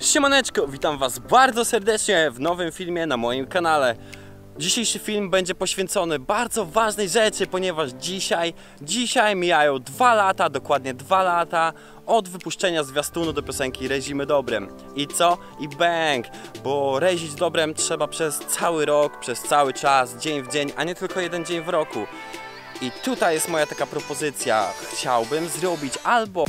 Siemaneczko, witam was bardzo serdecznie w nowym filmie na moim kanale. Dzisiejszy film będzie poświęcony bardzo ważnej rzeczy, ponieważ dzisiaj, dzisiaj mijają dwa lata, dokładnie dwa lata od wypuszczenia zwiastunu do piosenki Rezimy Dobrem. I co? I bang! Bo rezić dobrem trzeba przez cały rok, przez cały czas, dzień w dzień, a nie tylko jeden dzień w roku. I tutaj jest moja taka propozycja. Chciałbym zrobić albo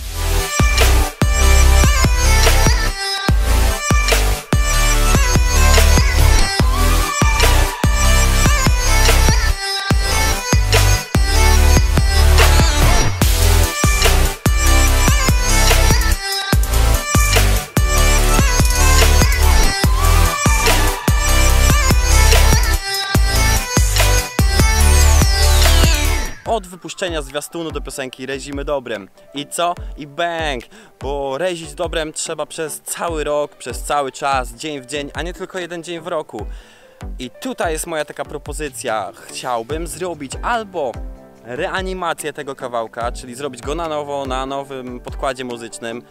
od wypuszczenia zwiastunu do piosenki Rezimy Dobrem. I co? I bang! Bo rezić dobrem trzeba przez cały rok, przez cały czas, dzień w dzień, a nie tylko jeden dzień w roku. I tutaj jest moja taka propozycja. Chciałbym zrobić albo reanimację tego kawałka, czyli zrobić go na nowo, na nowym podkładzie muzycznym,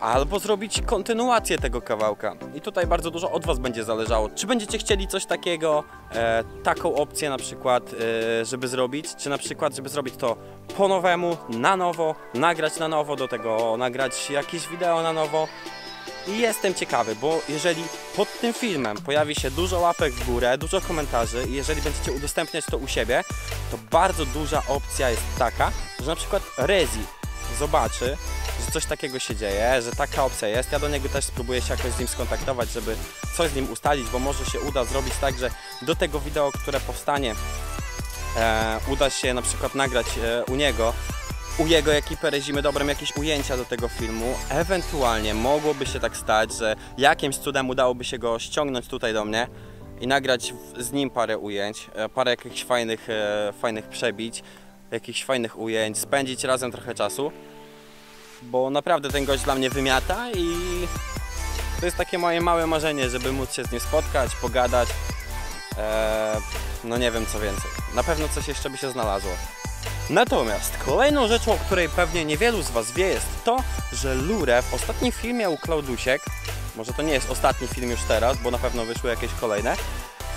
albo zrobić kontynuację tego kawałka. I tutaj bardzo dużo od Was będzie zależało. Czy będziecie chcieli coś takiego, e, taką opcję na przykład, e, żeby zrobić, czy na przykład, żeby zrobić to po nowemu, na nowo, nagrać na nowo, do tego nagrać jakieś wideo na nowo. I jestem ciekawy, bo jeżeli pod tym filmem pojawi się dużo łapek w górę, dużo komentarzy i jeżeli będziecie udostępniać to u siebie, to bardzo duża opcja jest taka, że na przykład Rezi zobaczy, że coś takiego się dzieje, że taka opcja jest. Ja do niego też spróbuję się jakoś z nim skontaktować, żeby coś z nim ustalić, bo może się uda zrobić tak, że do tego wideo, które powstanie, e, uda się na przykład nagrać e, u niego, u jego ekipy Rezimy Dobrem jakieś ujęcia do tego filmu. Ewentualnie mogłoby się tak stać, że jakimś cudem udałoby się go ściągnąć tutaj do mnie i nagrać z nim parę ujęć, e, parę jakichś fajnych, e, fajnych przebić, jakichś fajnych ujęć, spędzić razem trochę czasu bo naprawdę ten gość dla mnie wymiata i to jest takie moje małe marzenie, żeby móc się z nim spotkać, pogadać. Eee, no nie wiem co więcej. Na pewno coś jeszcze by się znalazło. Natomiast kolejną rzeczą, o której pewnie niewielu z Was wie, jest to, że Lure w ostatnim filmie u Klaudusiek, może to nie jest ostatni film już teraz, bo na pewno wyszły jakieś kolejne,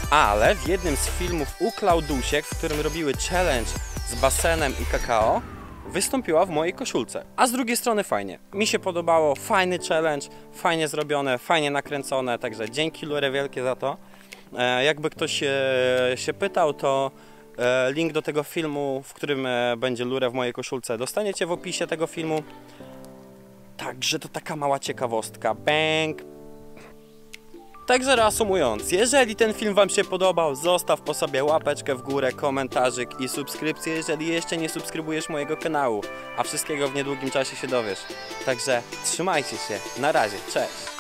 ale w jednym z filmów u Klaudusiek, w którym robiły challenge z basenem i kakao, wystąpiła w mojej koszulce. A z drugiej strony fajnie. Mi się podobało, fajny challenge, fajnie zrobione, fajnie nakręcone, także dzięki Lure wielkie za to. E, jakby ktoś e, się pytał, to e, link do tego filmu, w którym będzie Lure w mojej koszulce, dostaniecie w opisie tego filmu. Także to taka mała ciekawostka. Bang, Także reasumując, jeżeli ten film Wam się podobał, zostaw po sobie łapeczkę w górę, komentarzyk i subskrypcję, jeżeli jeszcze nie subskrybujesz mojego kanału, a wszystkiego w niedługim czasie się dowiesz. Także trzymajcie się, na razie, cześć!